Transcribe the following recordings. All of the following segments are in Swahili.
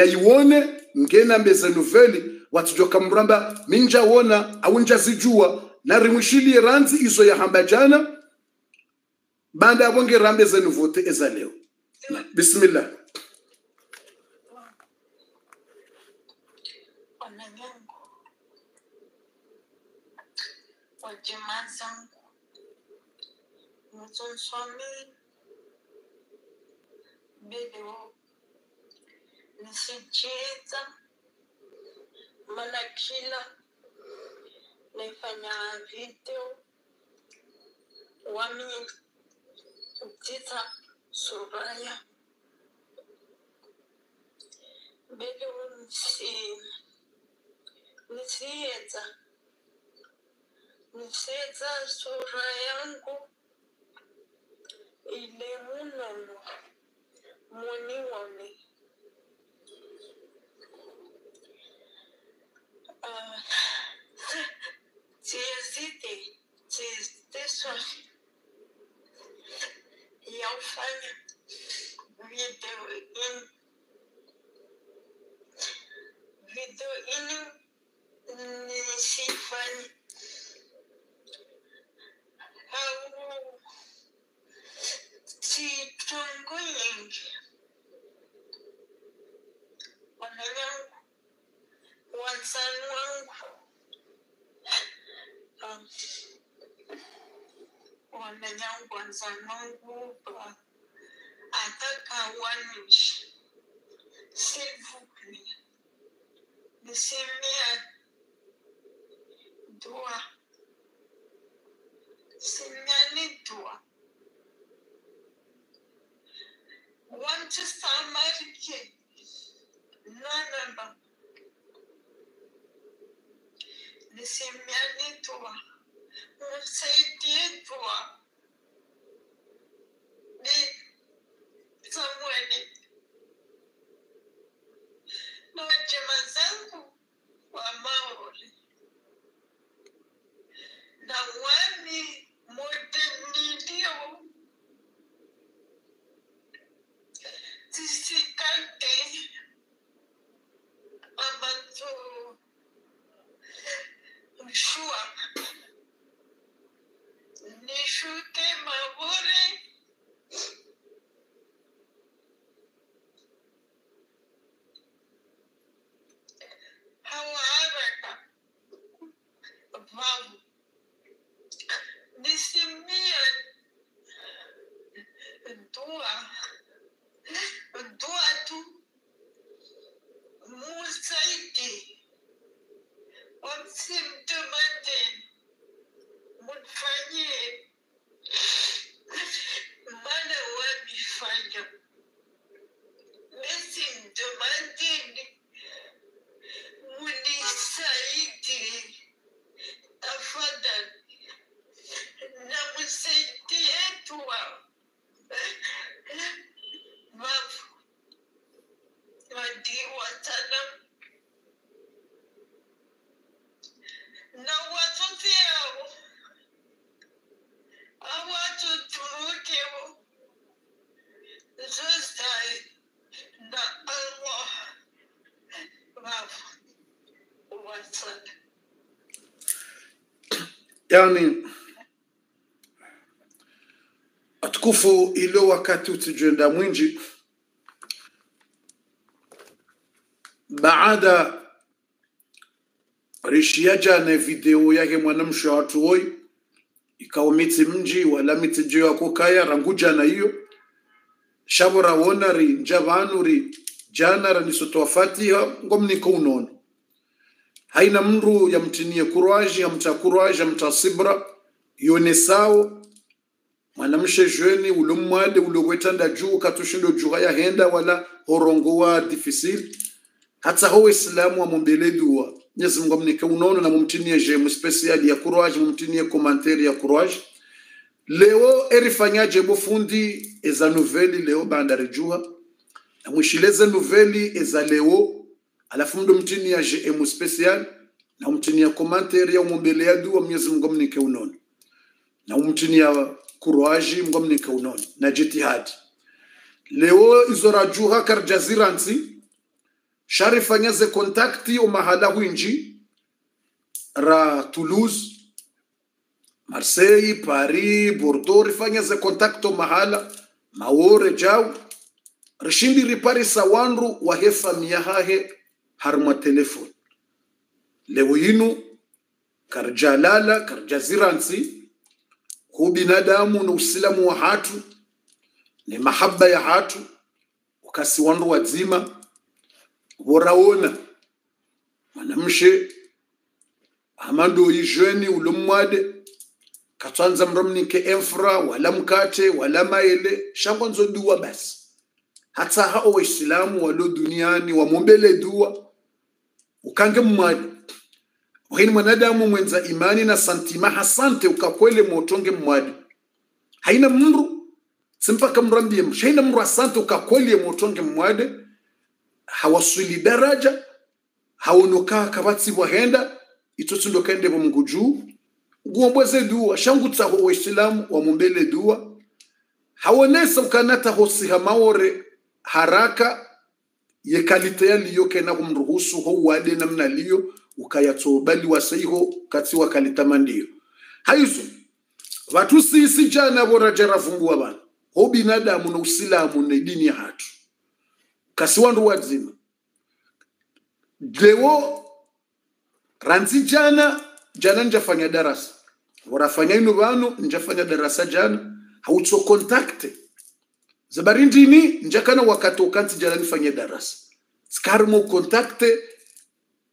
yaiwone ngenambe zenuveli nuveli watujoka mramba minja wona awunja zijua na rimwishilie ranzi izo ya hamba jana banda abonge rambe zenu vote eza leo. Bismillah. Wajamaa zangu mzonswami video ny sitreta malakila nefa niavy teo ho amin'ny dita soraya mbele nisi nisiedza nisiedza sura yangu ile munono moniwoni Ah, siezite sieziteswa ya ufanya video in video ini nisifanye za manguba ataka wananchi, sivuni nisemea dua, semeni dua. Wanchi samarike nanaba, nisemeni dua, msaidie dua yani atukufu ilo wakati utujenda mwinji. Baada rishiaja na video yake mwanamsho wa watu hoi ikawa miti mji wala miti jo yako kaya ranguja na hiyo. Shabora wona ri njavanu ri jana ranisotoa fatiha ngomniko unono haina mndu yamtinie kuraji yamta kuraji yamta sibra. Yone sao. Mwanamshe jweni ulumwade ulowetanda juu katushindo juha ya henda wala horongo wa difficile. Hata ho islamu amombele dua. Mwenyezi Mungu amnike unono na mumtinie jemu special ya kuraji mumtinie commentaire ya kuraji leo erifanyaje bufundi eza noveli leo bandare juha na mwishileze noveli eza leo alafu mdo mtini ya gm special na umtini ya commentaire ya umombele ya dua Mwenyezi Mungu amnike unono na umtini ya kuraji Mungu amnike unono na jitihadi. Leo izora juha kar jaziransi sharifanya ze kontakti o mahala winji ra toulouse marseille paris bordeaux rifanya ze kontakto mahala maore jau rishindi riparisa wandu wahefa famia hahe harma telefoni leo yinu karja lala karja ziransi binadamu na usilamu wa hatu ni mahaba ya hatu ukasi wandu wazima woraona mwanamshe amando ijweni ulumwade katwanza mromnike emfra wala mkate wala maele shangwanzo duwa basi. Hata hao waislamu walo duniani wamwombele dua ukange mmwade wakini mwanadamu mwenza imani na santima hasante ukakwele motonge mmwade haina mru. Simpaka mrambie haina mru asante ukakwele motonge mmwade hawaswili daraja. Haonoka kabatsi wahenda itotsindo kaende mungu juu. Guombweze dua. Shangutsaho waislamu wamumbele dua. Hawonesa ukanata hosihamawore haraka ye kalite yaliyo kena kumruhusu ho wade namna liyo ukayatsobali wasaiho kati wakalitama ndiyo haizo watu sisi jana bora jarafungua bana ho binadamu na usilamu na dini ya hatu. Kasi wandu wazima lewo ranzi jana jana njafanya darasa. Warafanya inu vano njafanya darasa jana hautso kontakte zabari ndini njakana wakatoka jana nifanye darasa. Sikarimo kontakte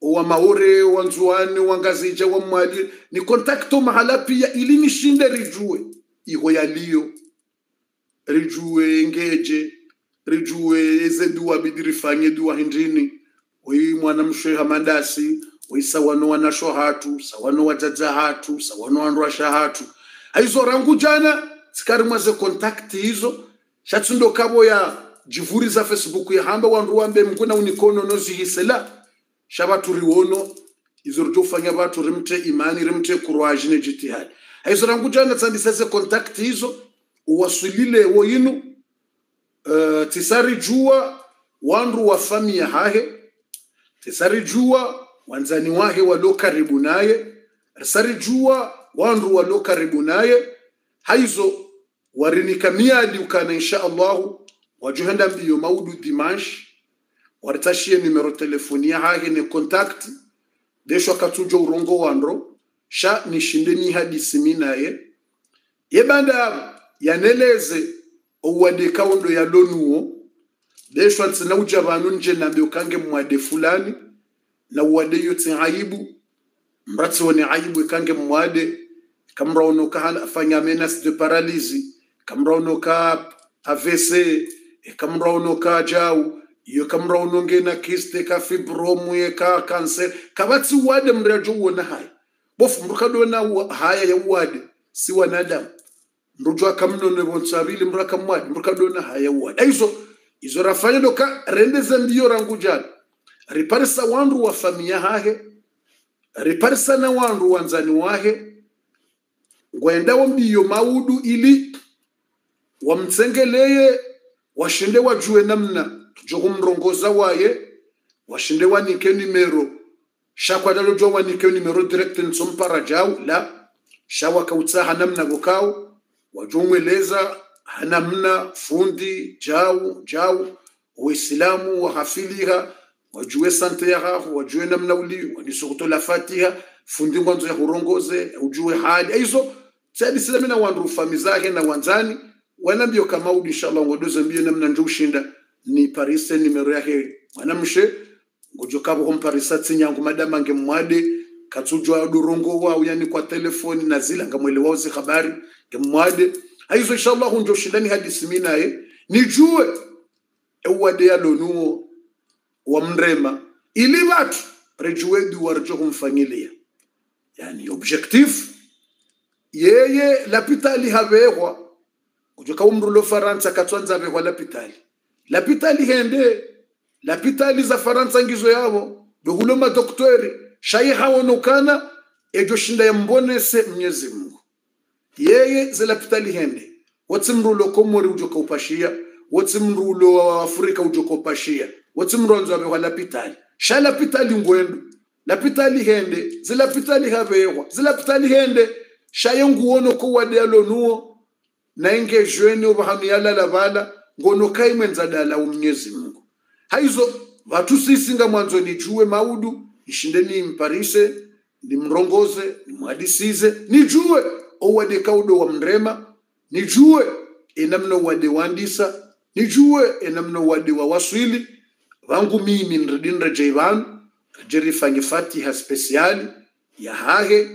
wa maore wa nzuani wa mwali ni kontakto mahala pia ili nishinde rijue. Iho yaliyo rijue ngeje. Rijue eze dua bidirifanye dua hindini. Oi mwana mshwe hamandasi oi sawano wanasho hatu. Sawano wadzadza hatu. Sawano wanrwasha hatu. Aizo rangu jana sikari mwaze kontakti hizo shatsundo ya jivuri za facebook ya hamba wandu wambe mkuna unikono nozihisela shabatu riwono izo ritofanya batu rimte imani rimte kurwaji ne jitihadi. Aizo rangu jana tsandisese kontakti hizo uwasulile woyinu uh, tisari jua wandu wa famia hahe. Tisari jua wanzani wahe walo karibu naye. Risari jua wandu walo karibu naye. Haizo warinika miadi ukana insha allahu wajuhenda mbiyo maudu dimanche waritashie numero telefoni ya hahe ne contact. Desho akatuja urongo wandro sha nishindeni hadisi minaye yebanda yaneleze owade kaundo ya lonuo desho atsina uja vanu nje nambe ukange mwade fulani. Na uwade yote aibu. Mratsi wone aibu ikange mwade. Kamraono kahana fanya menace de paralysie kamraono ka AVC kamraono ka jau iyo kamraononge ngena kiste ka fibromu ye ka kanser kabatsi wade mrajo wona haya bofu mrukadona haya ya wade si wanadamu. Mrujo akamnone bonsabili mraka mwadi mrukadona haya wade aizo izo rafanya doka rendeza ndiyo rangu jana. Riparisa wandu wa famia hahe riparisa na wandu wanzani wahe. Ngwendawo mbiyo maudu ili wamtsengeleye washinde wajue namna. Jokumrongoza waye washinde wanike nimero. Shakwadalo jo wanike nimero direct nsompara jau la shawakautsa hanamna gokao. Wajongweleza hanamna fundi jau jau uislamu wahafiliha wajue sante yahaho wajue namna uli wanisokoto la fatiha. Fundi ngwanzo ya hurongoze ujue hali. Aizo tsadi silami na wandu fami na wanzani wana mbio kama udi inshallah ngodoze mbio namna njo ushinda. Ni saint nimero yake mwanamshe hom parisa tsinyangu madama nge mwade katsujwa durongo wao yani kwa telefoni na zila ngamwele wao zi habari nge mwade aizo inshallah njo shindani hadisi minaye nijue ewade ya lonuo wa mrema. Ili watu rejue duwa rejo kumfanyilia yani objectif yeye lapitali havehwa kujoka umrulo faransa katwanza vehwa lapitali lapitali hende. Lapitali za faransa ngizo yavo dohulo madoktori. Shai hawonokana ejo shinda ya mbonese mnyezi mungu. Yeye ze lapitali hende. Watsi mrulo komori ujoka upashia. Wotsi mrulo wa afrika ujokopashia wotsi mronzo abe wala pitali. Shala pitali ngwendu la pitali hende. Zilapitali habewa zila pitali hende. Shaye nguono ko wade alonuo na inge jweni ubahamiala la bala ngono kaimwenza dala umnyezi Mungu. Haizo watu sisi nga mwanzo nijue maudu ishindeni imparise nimrongoze nimwadisize nijue owade kaudo wa mrema nijue enamna wade wandisa nijue enamna wade wa waswili. Vangu mimi nridinre jeri jerifanye fatiha spesiali ya hahe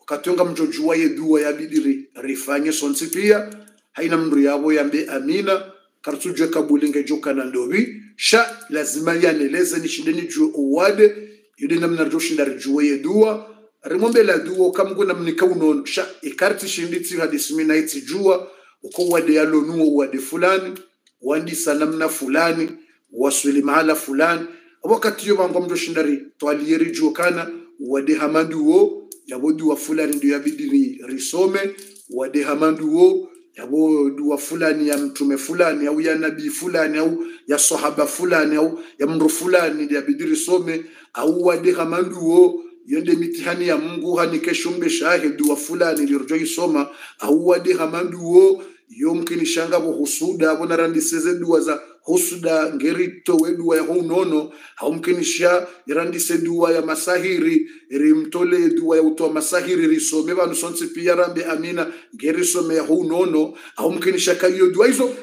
ukatonga mjojua yedua yabidiri rifanye sonsi pia haina mndu yabo yambe amina. Kartujwe kabulinge jokana ndobi sha lazima yaneleze nishindeni jue uwade. Yudi namna joshinda rijue yedua rimombe la duo kamgu mnika unono. Sha ikarti shinditsi hadisimina itsi jua. Uko wade yalonuo wade fulani. Wandisa namna fulani. Waswili mahala fulani. Wakati yo bango mdo shindari twaliyeri jua kana. Wade hamandu wo yabodi wa fulani ndio yabidi ri- risome. Wade hamandu wo yabo dua fulani ya mtume fulani au ya nabii fulani au ya sahaba fulani au ya mndu fulani ya bidiri some au wade kama nduo mitihani ya mungu hani kesho mbe shahe dua fulani lirjo isoma au wade kama nduo yomkini shanga bo husuda bona randiseze dua za husuda ngerito weduwa ya nono haumkinisha irandise dua ya masahiri rimtole dua ya utoa masahiri risome vanu sonse pia rambe amina ngerisome ya hunono haumkinisha kayo dua. Hizo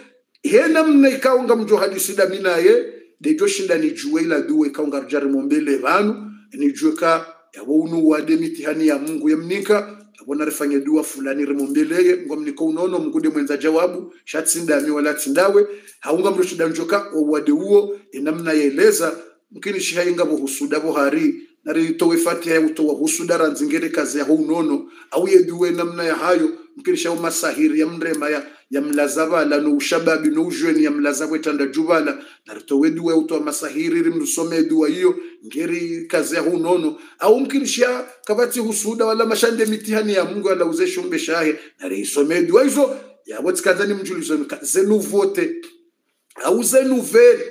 hena mna ikaunga mjo hadisi da mina ye dejo shinda ni juwe ila dua ikaunga rjari mombele vanu ka ya wunu wade mitihani ya mungu yamnika abona rifanye dua fulani rimombeleye ngomniko unono mgude mwenza jawabu shatsindami wala tsindawe. Haunga mro shida njoka wade uo enamna yeleza mkini shihainga bo husuda bo hari nari towe fatiha ya utowa husuda ranzingere kazi ya unono au yeduwe namna ya hayo mkini shao masahiri ya mrema ya ya noushababi no ushababi no ujweni ya mlazabwe tanda jubala. Nari towe duwe utowa masahiri rimsome dua hiyo ngeri kazi ya hunono. Au mkini kavati husuda wala mashande mitihani ya Mungu ala uze shumbe shahe. Nari isome dua hizo ya botsikazani mjulizo zenu vote. Au zenu veri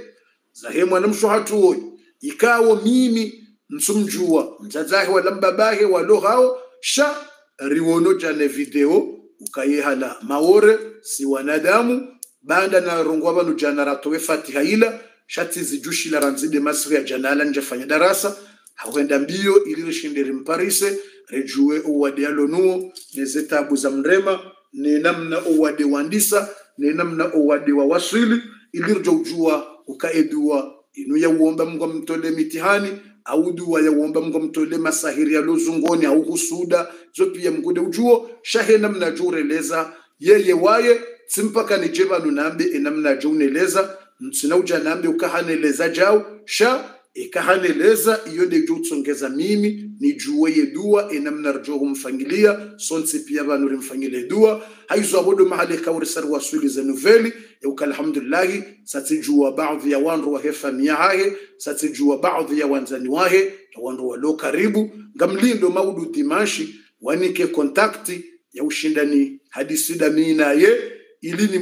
zahe mwana mshohatu oyo ikawo mimi nsumjua mzazahe wala mbabahe walo hao sha riwono jane video ukayehala maore si wanadamu. Banda na rongwa banu jana ratowe fatiha ila shati zijushi la ranzide masri ya janala nje fanya darasa. Hawenda mbio ili rishindiri mparise rejue uwade alonuo nezetabu za mrema nenamna uwade wandisa ne namna uwade wa wasili. Ili rjo ujua ukaedua inu ya uomba mungu mtole mitihani au dua ya mungu mtole masahiri ya lozungoni au husuda zo pia mgude ujuo shahe namna jureleza yeye waye simpaka ni jeba nunambe enamna jouneleza msina uja nambe ukahaneleza jau sha ikahaneleza iyo ndejo utsongeza mimi nijue ye dua enamna rjo humfangilia sonse pia banu rimfangile dua haizo abodo mahali kawri sar wasuli za noveli yauka alhamdulillahi satijua baadhi ya wandu wa hefamia hahe satijua baadhi ya wanzani wahe wanru wa walo karibu. Ngamlindo maudu dimashi wanike kontakti ya ushindani hadisida minaye ili ni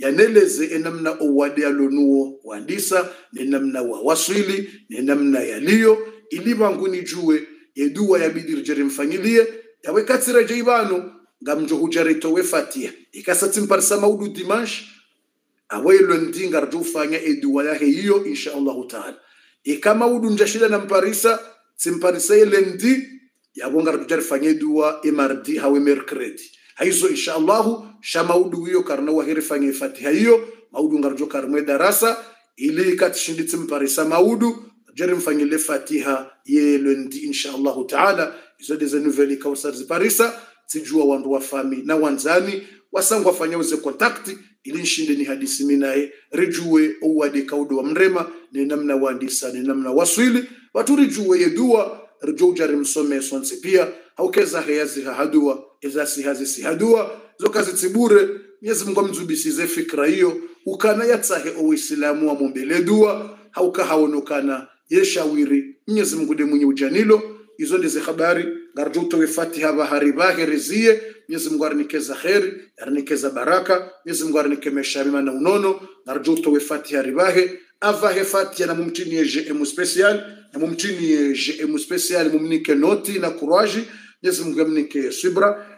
yaneleze enamna owade lonuo wandisa nenamna wa waswili nenamna yaliyo ili vangu nijue yeduwa yabidi jere mfanyilie yawe katsira jaibano ngamjo hujaretowe fatia. Ikasatsimparisa maudu dimanche lundi ngarjo ufanya eduwa yahe hiyo insha allahu taala. Ikamaudu njashida na mparisa simparisa ile ndi yabonga rjarifanya eduwa emardi hawe mercredi haizo insha sha maudu hiyo karna wa hirifange fatiha hiyo maudu ngarjo karmwe darasa ili katishinditsi mparisa maudu jeri mfangile fatiha ye lundi insha allahu taala. Izo deze nouvelle kausar ziparisa sijua wandu wa fami na wanzani wasangu wafanya uze kontakti ili nshinde ni hadisi minaye rijue owade kaudo wa mrema ni namna waandisa ni namna waswili. Watu rijue yedua rijo ujari msome sonse pia haukeza heyazi hahadua eza sihazi sihadua zokazi tsibure Mwenyezi Mungu amzubisize fikra hiyo. Ukana yatsahe uislamu wa mombele dua hauka haonokana. Yeshawiri. Mwenyezi Mungu de mwenye ujanilo. Izo ndizi habari. Ngarjuto utowe fatiha bahari bahe rezie Mwenyezi Mungu arinikeza kheri arinikeza baraka. Mwenyezi Mungu arinikemesha mema na unono. Ngarjuto utowe fatiha ribahe. Avahe fatiha na mumtinie GM special na mumtinie GM special mumnike noti na kuraji Mwenyezi Mungu amnike subra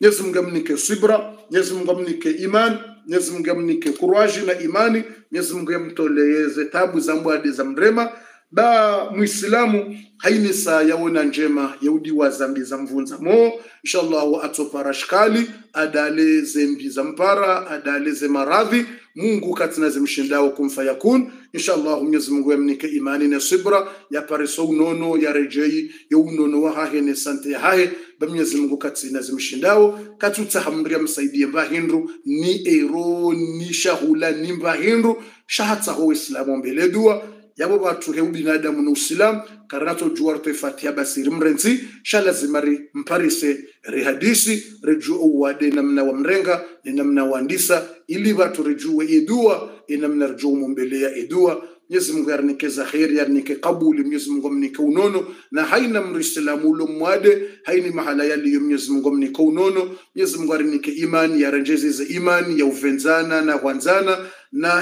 Mwenyezi Mungu amnike subra Mwenyezi Mungu amnike imani, Mwenyezi Mungu amnike kuraji na imani Mwenyezi Mungu amtoleze tabu za mbwadi za mrema ba muislamu haini saa yaona njema yaudiwa zambi za mvunza. Mo inshallah wa atoparashkali adale mbi za mpara adale ze maradhi mungu katina zimshindao kumfa yakun. Inshallah mwenyezi mungu yamnike imani na sibra yapariso unono yarejei yaunono wa hahe ne sante ya hahe. Ba mwenyezi mungu katina zimshindao katutahamria msaidie mbahindu ni ero ni shahula ni mbahindu shahatsaho islamu mbele dua yabo batu heu binadamu na usilamu karanato juwar to fatia basiri mrenzi shalazima ri mparise ri hadisi reju uwade namna wa mrenga ni namna wa ndisa ili batu rejue idua inamna rejuo mumbele ya edua. Mwenyezi Mungu yarnike zaheri yarnike kabuli Mwenyezi Mungu amnike unono na haina mrislamu ulo mwade haini mahala yaliyo Mwenyezi Mungu amnike unono. Mwenyezi Mungu arnike imani yarenjeze za imani ya uvenzana na hwanzana na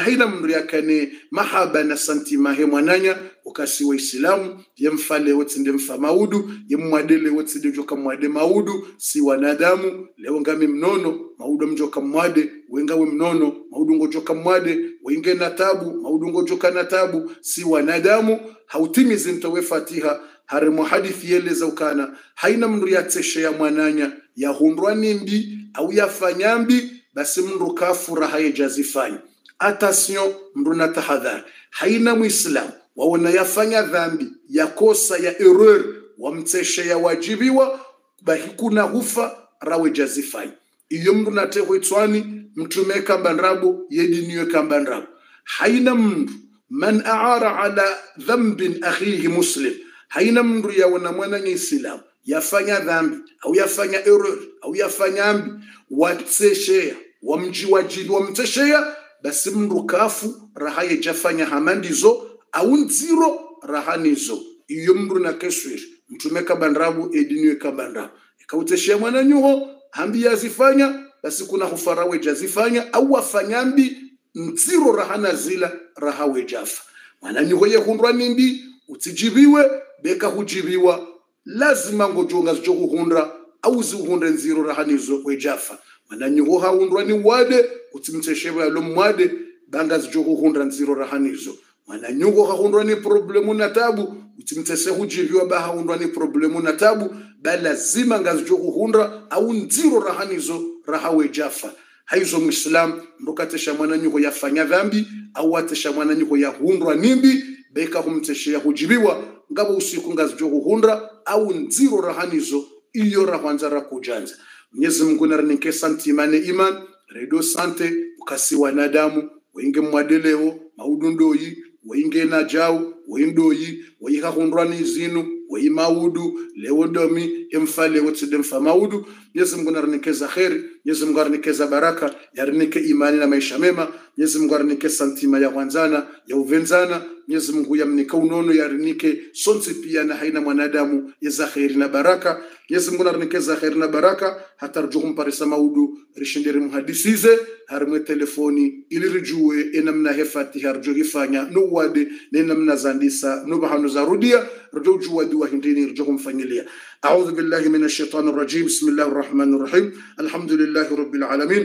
yakane mahaba na santima he mwananya ukasi wa islamu yemfale ndi mfa maudu yemwadele wotsinde joka mwade maudu si wanadamu leo ngami mnono maudu mjoka mwade wengawe mnono maudu ngojoka mwade wenge na tabu maudu ngojoka na tabu si wanadamu hautimizi mtowe fatiha harimo hadithi yeleza ukana haina mndu yatseshe ya mwananya yahundwa nimbi au yafanyambi basi mndu kafura hayejazifanya attention mruna tahadhar. Haina muislam waona yafanya dhambi yakosa ya erreur wamteshe yawajibiwa bahikuna hufa rawe jazifai. Iyo mndu natehwe tswani mtume kamba ndrabo yediniwe kamba ndrabo haina mndu man aara ala dhambin akhihi muslim. Haina mndu yaona mwananye islamu yafanya dhambi au yafanya error au yafanya ambi. Watseshea wamjiwajibi wamteshea basi mndu kafu raha yejafanya hamandizo au nziro rahanizo iyo mndu na keswiri mtume kabandrabu ediniwe kabandrabu ikauteshia mwana nyuho hambi yazifanya basi kuna hufarawe jazifanya au wafanyambi nziro rahana zila raha wejafa mwana nyuho yehundwa nimbi utijibiwe beka hujibiwa. Lazima ngojonga zicho kuhundra au zihundre nziro rahanizo wejafa mwana nyuho haundwa ni wade utsimtesheva yalo mwade banga zicho kuhundra nziro rahanizo mwana nyuho hahundwa ni problemu na tabu utsimtese hujiviwa ba haundwa ni problemu na tabu ba lazima ngazicho kuhundra au nziro rahanizo rahawe jafa. Haizo muislam ndokatesha mwana nyuho yafanya dhambi au atesha mwana nyuho yahundwa nimbi beka humteshea hujibiwa ngabo usiku ngazijokuhundra au nziro rahanizo iyo rahwanza rakujanza mwenyezi mungu narinike santimane iman redo sante ukasi wanadamu wenge mwadeleo maudundoyi wenge na jau wendoyi weihahundwa ni zinu wei maudu lewo domi emfa lewo tside maudu. Mwenyezi mungu narinekeza kheri mwenyezi mungu arinekeza baraka yarinike imani na maisha mema mwenyezi mungu arinike santima ya hwanzana ya uvenzana mwenyezi mungu yamnike unono yarinike sonse pia na haina mwanadamu yeza kheri na baraka mwenyezi mungu narinekeza kheri na baraka hata rujuhumparisa maudu rishindiri muhadisize harimwe telefoni ili rijue enamna hefatiha rijohifanya nuwade nenamna zandisa nubahanu zarudia رجوج وهنديني رجوهم فنيليا أعوذ بالله من الشيطان الرجيم بسم الله الرحمن الرحيم الحمد لله رب العالمين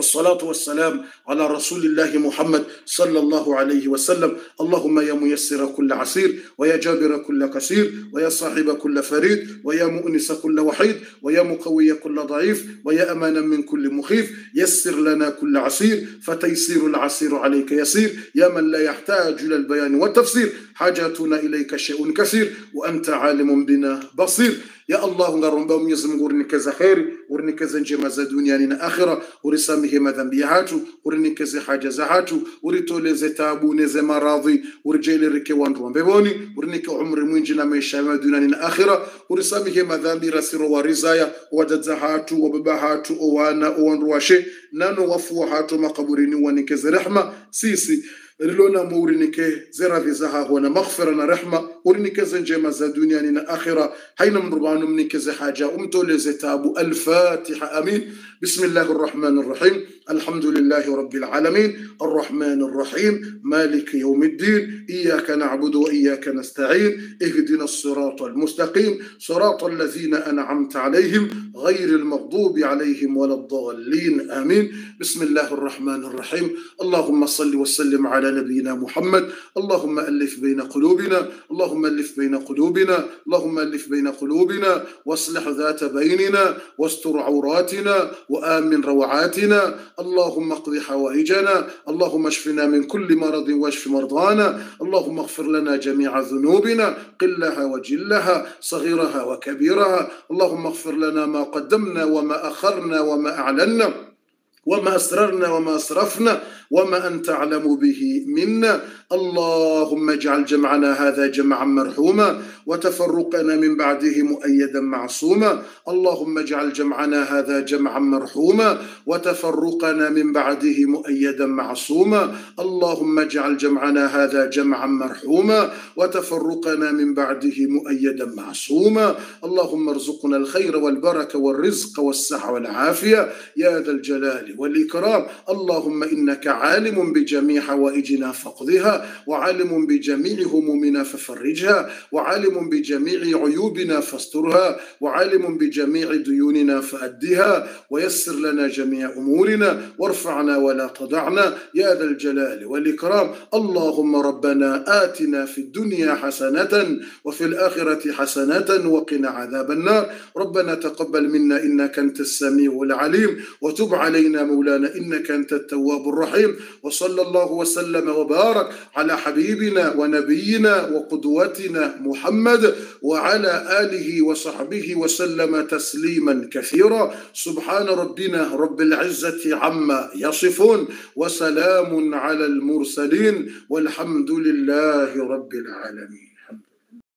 والصلاة والسلام على رسول الله محمد صلى الله عليه وسلم. اللهم يا ميسر كل عسير ويا جابر كل كسير ويا صاحب كل فريد ويا مؤنس كل وحيد ويا مقوي كل ضعيف ويا أمانا من كل مخيف. يسر لنا كل عسير فتيسير العسير عليك يسير. يا من لا يحتاج إلى البيان والتفسير حاجاتنا إليك شيء كثير وأنت عالم بنا بصير. Ya allah ngaromba mwenyezi mungu urinikeze kheri urinikeze njema za duniani na akhira urisamihe madhambi ya hatu urinikeze haja za hatu uritoleze taabu neze maradhi urijelirike wandu wa mbevoni urinike umri mwinji na maisha ya duniani na akhira urisamihe madhambi rasiro wa rizaya wadadza hatu wababa hatu owana owandu washe nano wafu wa hatu makaburini uwanikeze rehma. Sisi rilona muurinike zeradhi zahaho na maghfira na rehma urinikeze njema za duniani na akhira haina mrubanu mnikeze haja umtoleze tabu alfatiha amin بسم الله الرحمن الرحيم. الحمد لله رب العالمين. الرحمن الرحيم. مالك يوم الدين. إياك نعبد وإياك نستعين. اهدنا الصراط المستقيم. صراط الذين أنعمت عليهم غير المغضوب عليهم ولا الضالين. آمين. بسم الله الرحمن الرحيم. اللهم صل وسلم على نبينا محمد. اللهم ألف بين قلوبنا. اللهم ألف بين قلوبنا اللهم ألف بين قلوبنا واصلح ذات بيننا واستر عوراتنا وآمن روعاتنا اللهم اقض حوائجنا اللهم اشفنا من كل مرض واشف مرضانا اللهم اغفر لنا جميع ذنوبنا قلها وجلها صغيرها وكبيرها اللهم اغفر لنا ما قدمنا وما أخرنا وما أعلنا. وما أسررنا وما أسرفنا وما أنت أعلم به منا. اللهم اجعل جمعنا هذا جمعا مرحوما وتفرقنا من بعده مؤيدا معصوما. اللهم اجعل جمعنا هذا جمعا مرحوما وتفرقنا من بعده مؤيدا معصوما. اللهم اجعل جمعنا هذا جمعا مرحوما وتفرقنا من بعده مؤيدا معصوما. اللهم ارزقنا الخير والبركة والرزق والسعة والعافية. يا ذا الجلال والإكرام. اللهم إنك عالم بجميع حوائجنا فاقضها وعالم بجميع همومنا ففرجها وعالم بجميع عيوبنا فاسترها وعالم بجميع ديوننا فأدها ويسر لنا جميع أمورنا وارفعنا ولا تضعنا. يا ذا الجلال والإكرام. اللهم ربنا آتنا في الدنيا حسنة وفي الآخرة حسنة وقنا عذاب النار. ربنا تقبل منا إنك أنت السميع العليم وتب علينا مولانا إنك أنت التواب الرحيم. وصلى الله وسلم وبارك على حبيبنا ونبينا وقدوتنا محمد وعلى آله وصحبه وسلم تسليما كثيرا. سبحان ربنا رب العزة عما يصفون وسلام على المرسلين والحمد لله رب العالمين.